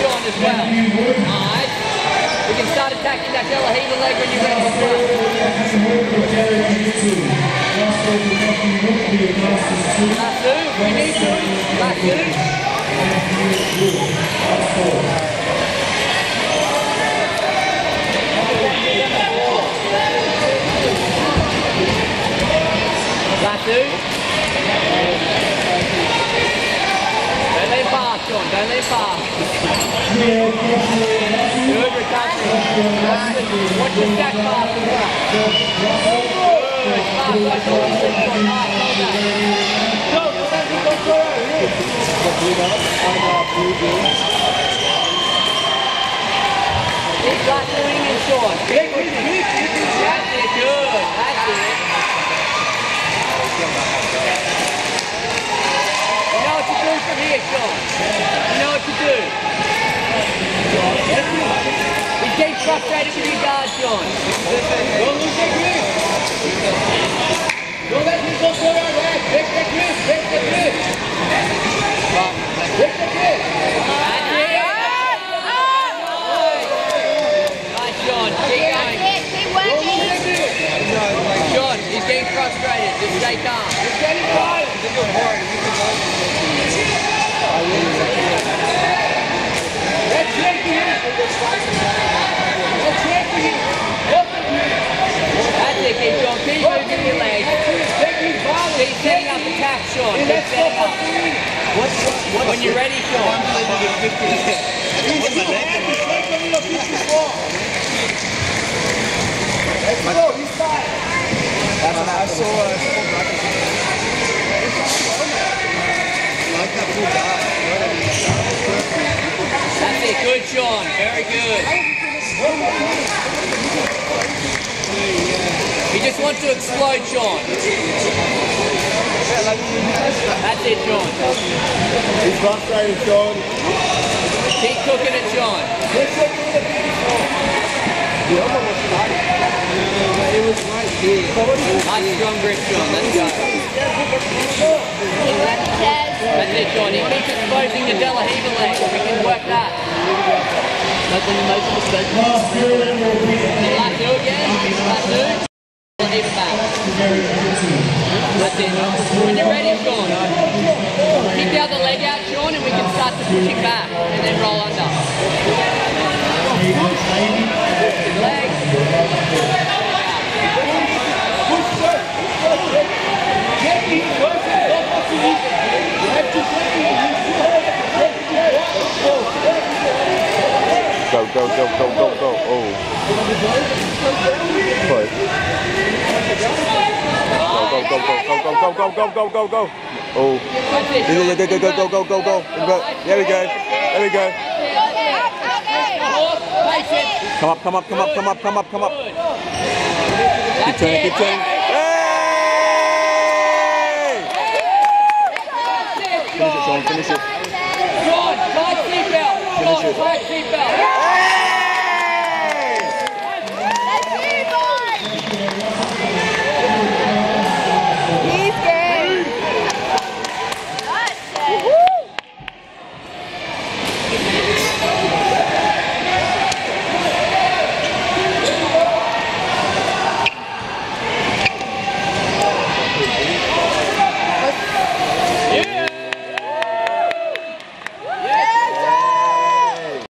Sean as well. Alright. We can start attacking that De La Riva leg when you're ready Lasso, we need Don't lay fast, Sean. Don't lay fast. Big got the wing and short. frustrazione. Don't lose the grip. Don't let me go to your right. take the grip, Take the grip. Break the grip. Sean, he's getting frustrated. Just stay calm. He's getting violent. This is hard. Sean. Up. When you're ready, Sean. He's Let's go. He's tired. That's what That's. Good, Sean. Very good. He just wants to explode, Sean. That's it, John. He's frustrated, John. Keep cooking it, John. It was right here. Nice strong grip, John. Let's go. That's it, John. He keeps exposing the De La Riva leg. We can work that. That's the most. statement. It. When you're ready, Sean. Keep the other leg out, Sean, and we can start to push him back and then roll under. Leg. Go, go, go, go, go, go. Oh. Push go, go, go, go, go, go, go. Oh. go go yeah, go, go, go, go, go, go. There we go. There we go. Come up, come up, come up, come up, come up, come up. Keep turning, keep turning. Hey! Finish it, Sean, finish it. Sean, tight seatbelt. Sean, tight seatbelt.